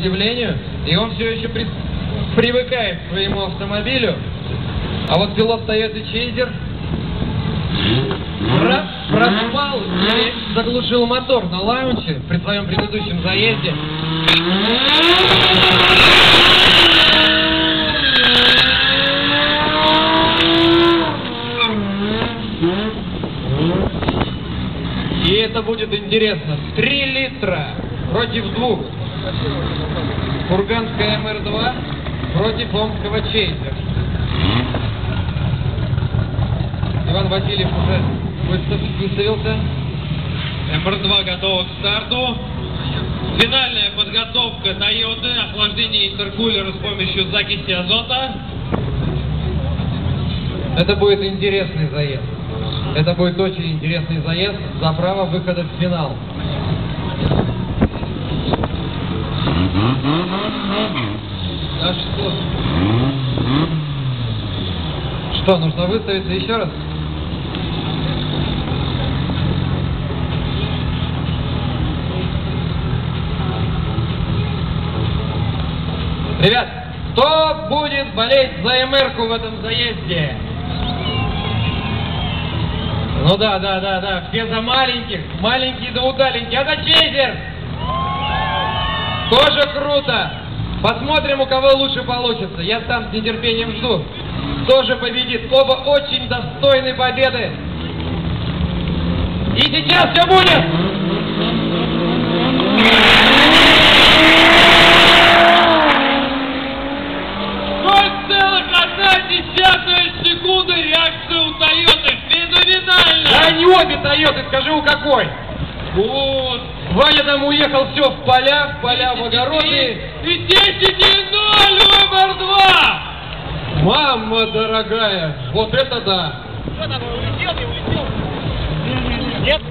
удивлению, и он все еще при- привыкает к своему автомобилю. А вот пилот Toyota Chaser про- проспал и заглушил мотор на лаунче при своем предыдущем заезде. И это будет интересно. Три литра против двух. Курганская МР-2 против Омского Чейзер. Иван Васильев уже выстав- выставился. МР-2 готова к старту. Финальная подготовка Тойоты, охлаждение интеркулера с помощью закиси азота. Это будет интересный заезд. Это будет очень интересный заезд за право выхода в финал. А что? Что, нужно выставиться еще раз? Ребят, кто будет болеть за МРКу в этом заезде? Ну да, да, да, да, все за маленьких, маленькие да удаленькие. Это Чейзер! Тоже круто! Посмотрим, у кого лучше получится. Я сам с нетерпением жду. Кто же победит? Оба очень достойны победы. И сейчас все будет! десятая секунды реакция у Тойоты. Феноменально! Да не обе Тойоты, скажи, у какой? Вот. Ваня там уехал все в поля, в поля, в огороды. И 10 и 0 у МР-2! Мама дорогая, вот это да! Что там, улетел, не улетел? Нет?